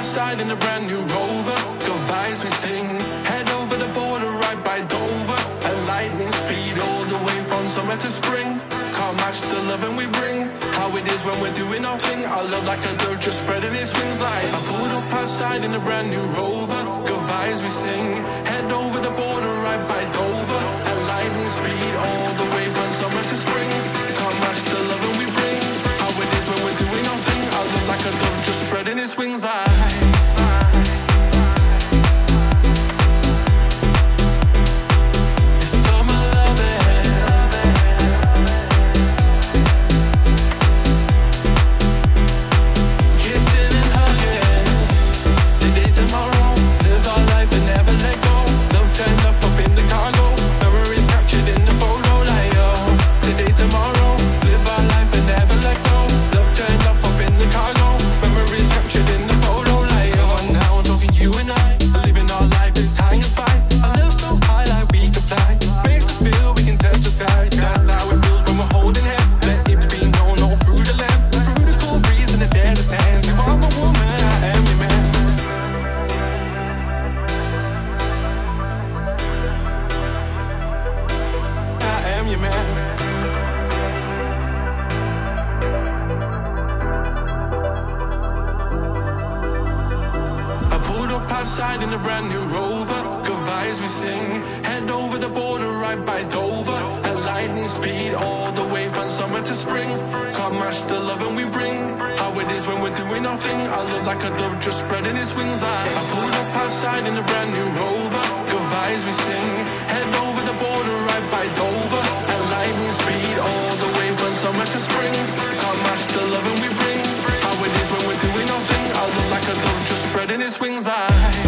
outside in a brand new rover. Got vibes we sing. Head over the border right by Dover. At lightning speed all the way from summer to spring. Can't match the loving we bring. How it is when we're doing our thing. Our love like a dove just spreading its wings like. I pulled up outside in a brand new rover. Got vibes we sing. Head over the border right by Dover. At lightning speed all spreading am your man. I pulled up outside in a brand new rover. Good vibes we sing. Head over the border right by Dover. At lightning speed all the way from summer to spring. Can't match the love and we bring. How it is when we're doing our thing. I look like a dove just spreading its wings like. I pulled up outside in a brand new rover. Good vibes we sing. swings like